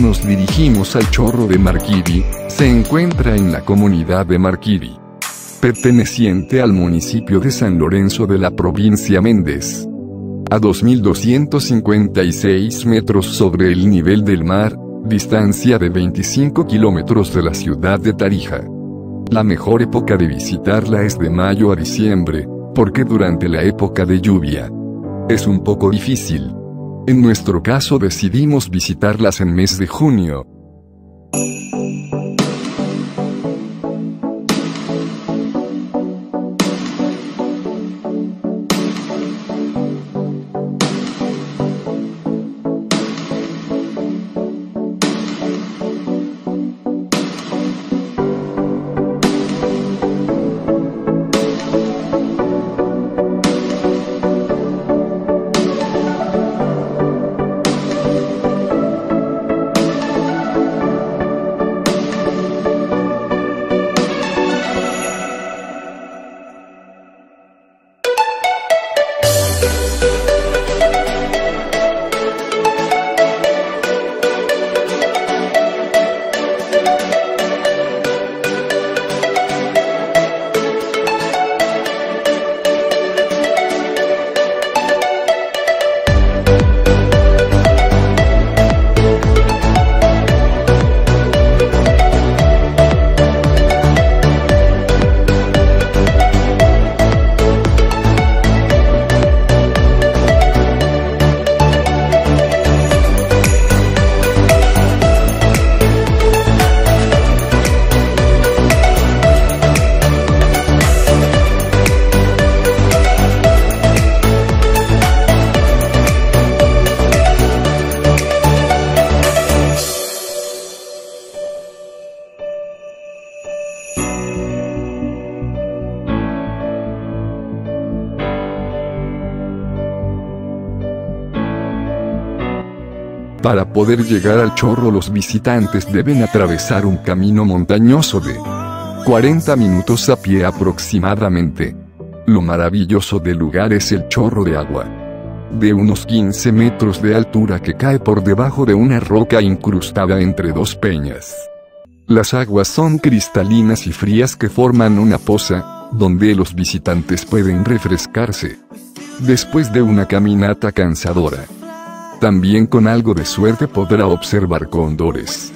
Nos dirigimos al chorro de Marquiri, se encuentra en la comunidad de Marquiri, perteneciente al municipio de San Lorenzo de la provincia Méndez. A 2.256 metros sobre el nivel del mar, distancia de 25 kilómetros de la ciudad de Tarija. La mejor época de visitarla es de mayo a diciembre, porque durante la época de lluvia es un poco difícil. En nuestro caso decidimos visitarlas en mes de junio, Para poder llegar al chorro los visitantes deben atravesar un camino montañoso de 40 minutos a pie aproximadamente. Lo maravilloso del lugar es el chorro de agua. De unos 15 metros de altura que cae por debajo de una roca incrustada entre dos peñas. Las aguas son cristalinas y frías que forman una poza, donde los visitantes pueden refrescarse. Después de una caminata cansadora. También con algo de suerte podrá observar cóndores.